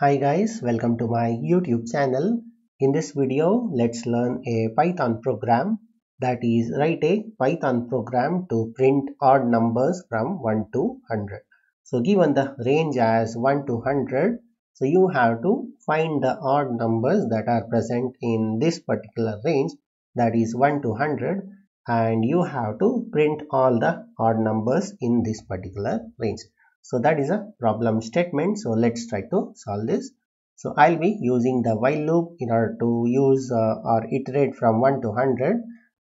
Hi guys, welcome to my YouTube channel. In this video, let's learn a Python program that is write a Python program to print odd numbers from 1 to 100. So given the range as 1 to 100, so you have to find the odd numbers that are present in this particular range that is 1 to 100 and you have to print all the odd numbers in this particular range. So that is a problem statement. So let's try to solve this. So I'll be using the while loop in order to use uh, or iterate from 1 to 100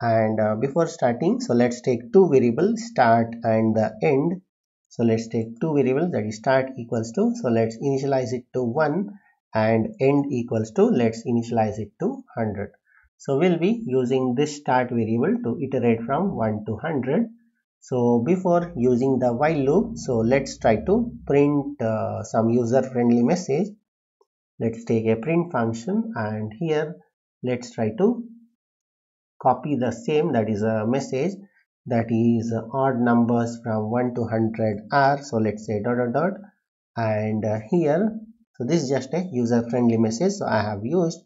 and uh, before starting so let's take two variables start and the end so let's take two variables that is start equals to so let's initialize it to 1 and end equals to let's initialize it to 100 so we'll be using this start variable to iterate from 1 to 100 so before using the while loop so let's try to print uh, some user friendly message. Let's take a print function and here let's try to copy the same that is a message that is odd numbers from 1 to 100 are so let's say dot dot dot. And uh, here so this is just a user friendly message so i have used.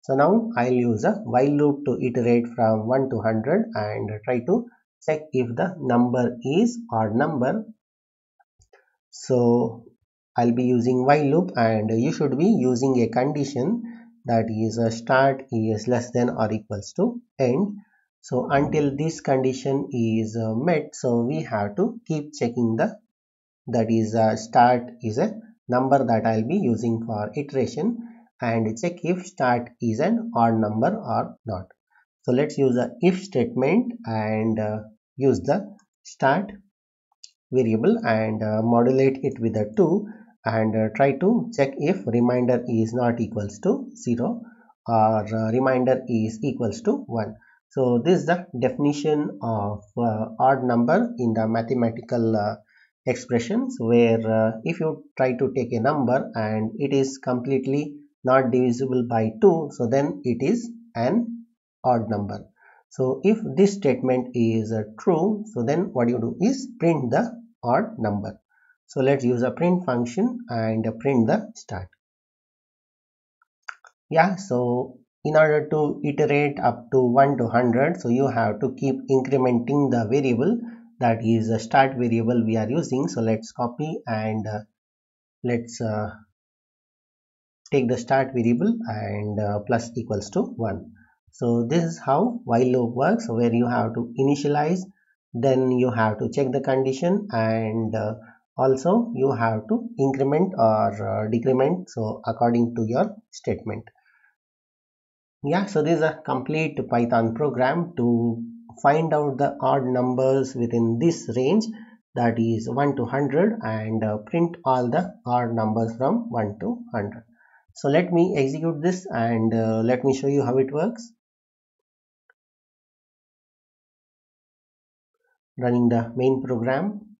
So now i'll use a while loop to iterate from 1 to 100 and try to check if the number is odd number. So i'll be using while loop and you should be using a condition that is a start is less than or equals to end. So until this condition is uh, met so we have to keep checking the that is a start is a number that i'll be using for iteration and check if start is an odd number or not. So let's use the if statement and uh, use the start variable and uh, modulate it with a 2 and uh, try to check if reminder is not equals to 0 or uh, remainder is equals to 1 so this is the definition of uh, odd number in the mathematical uh, expressions where uh, if you try to take a number and it is completely not divisible by 2 so then it is an odd number so if this statement is uh, true so then what you do is print the odd number. So let's use a print function and print the start. Yeah so in order to iterate up to 1 to 100 so you have to keep incrementing the variable that is a start variable we are using. So let's copy and uh, let's uh, take the start variable and uh, plus equals to 1 so this is how while loop works where you have to initialize then you have to check the condition and uh, also you have to increment or uh, decrement so according to your statement. Yeah so this is a complete python program to find out the odd numbers within this range that is 1 to 100 and uh, print all the odd numbers from 1 to 100 so let me execute this and uh, let me show you how it works running the main program.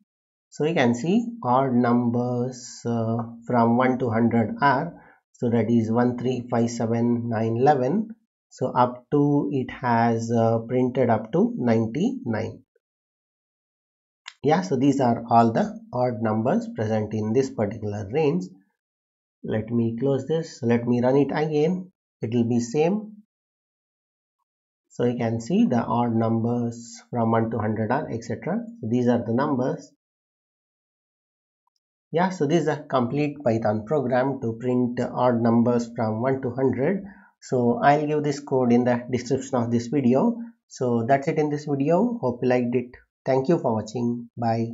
So you can see odd numbers uh, from 1 to 100 are so that is 1 3 5 7 9 11 so up to it has uh, printed up to 99 yeah so these are all the odd numbers present in this particular range. Let me close this. Let me run it again. It will be same so you can see the odd numbers from 1 to 100 are etc so these are the numbers. Yeah so this is a complete python program to print odd numbers from 1 to 100 so i'll give this code in the description of this video. So that's it in this video. Hope you liked it. Thank you for watching. Bye